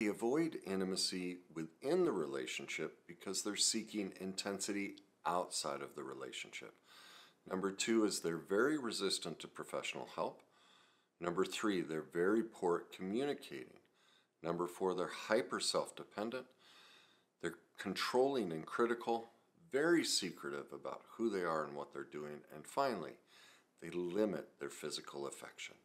They avoid intimacy within the relationship because they're seeking intensity outside of the relationship. Number two is they're very resistant to professional help. Number three, they're very poor at communicating. Number four, they're hyper self dependent. They're controlling and critical, very secretive about who they are and what they're doing. And finally, they limit their physical affection.